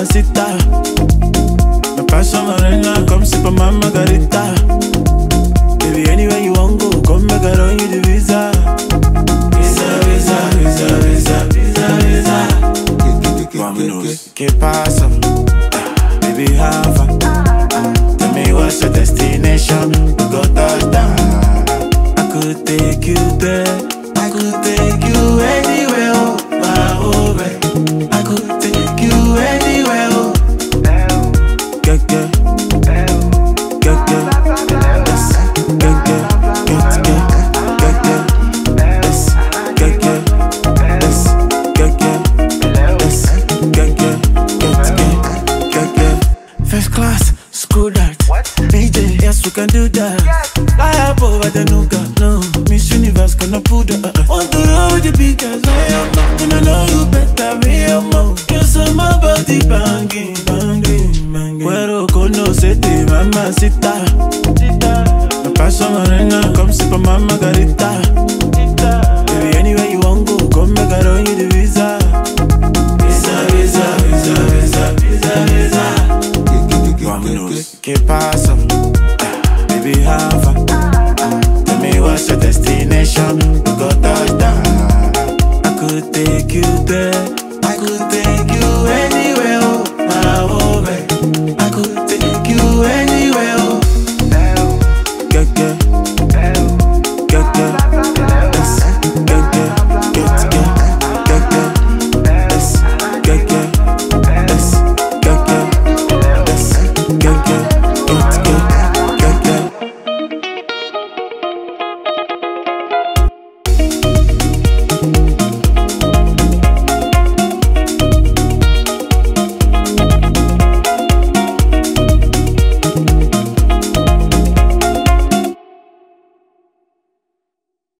Mamacita. Me paso morena, come sip on my margarita. Baby, anywhere you want go, come make I run you the visa. Visa, visa, visa, visa, visa, visa. Vámonos, ¿qué pasa? Baby, have fun. Tell me what's your destination. We go touchdown. I could take you there. I could take First class, school that. What? PJ, yes, we can do that. Yes. Fly up over Adenuga, no. Miss Universe gonna put the uh -uh. On the road, with the big guys, I am not gonna know you better, real mo. You saw my body banging, banging, banging. Where do you Cuero conocete, mamacita. Sita. Me paso morena, come sip on my margarita. pass on. Baby, have. Tell me what's your destination? I could take you there. I could take you anywhere, oh my oh baby. I could.